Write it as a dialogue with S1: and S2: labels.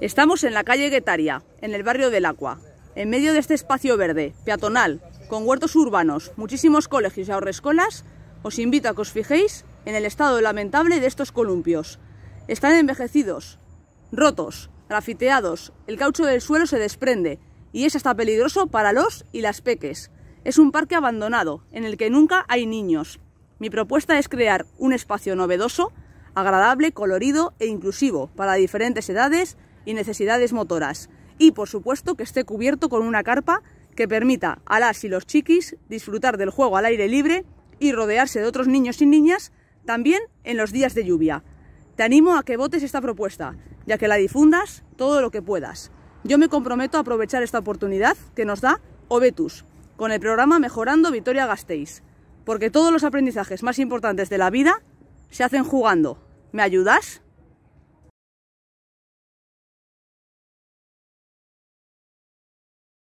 S1: Estamos en la calle Guetaria, en el barrio del Acua, en medio de este espacio verde, peatonal, con huertos urbanos, muchísimos colegios y ahorrescolas, os invito a que os fijéis en el estado lamentable de estos columpios. Están envejecidos, rotos, grafiteados, el caucho del suelo se desprende y es hasta peligroso para los y las peques. Es un parque abandonado, en el que nunca hay niños. Mi propuesta es crear un espacio novedoso, agradable, colorido e inclusivo para diferentes edades y necesidades motoras. Y, por supuesto, que esté cubierto con una carpa que permita a las y los chiquis disfrutar del juego al aire libre y rodearse de otros niños y niñas también en los días de lluvia. Te animo a que votes esta propuesta, ya que la difundas todo lo que puedas. Yo me comprometo a aprovechar esta oportunidad que nos da Obetus, con el programa Mejorando Vitoria Gasteiz, porque todos los aprendizajes más importantes de la vida se hacen jugando. ¿Me ayudas?